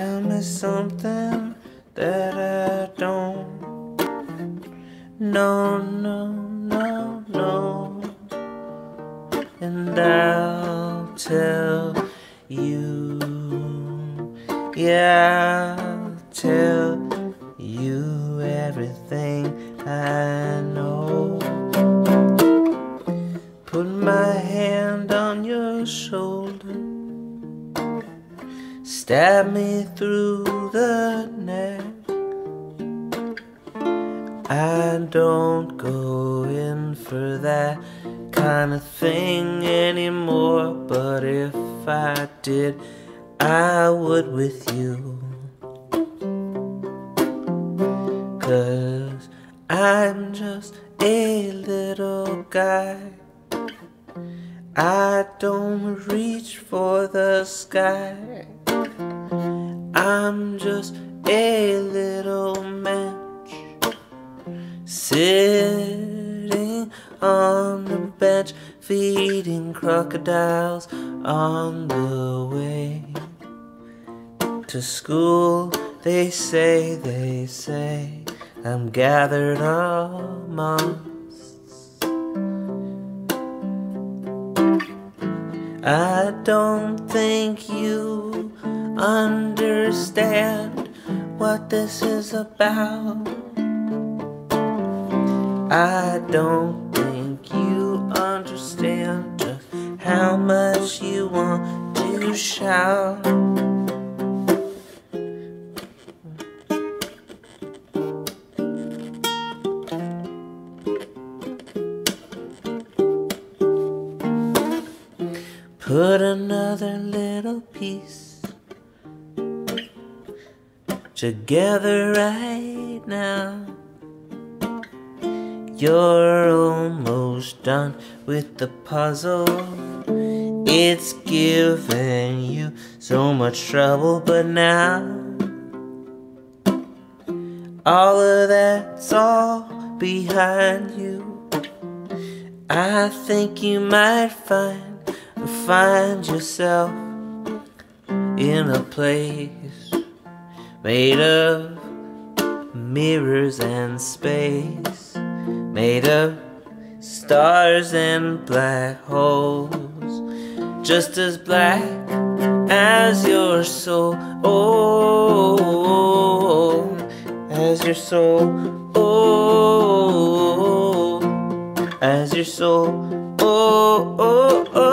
tell me something that I don't. No, no, no, no. And I'll tell you. Yeah, I'll tell Stab me through the neck. I don't go in for that kind of thing anymore. But if I did, I would with you. Cause I'm just a little guy. I don't reach for the sky. I'm just a little mensch sitting on the bench, feeding crocodiles on the way to school. They say, they say, I'm gathered amongst. I don't think you understand what this is about. I don't think you understand just how much you want to shout. Put another little piece together right now. You're almost done with the puzzle. It's given you so much trouble, but now all of that's all behind you. I think you might find find yourself in a place made of mirrors and space, made of stars and black holes, just as black as your soul. Oh, as your soul. Oh, as your soul. Oh, oh.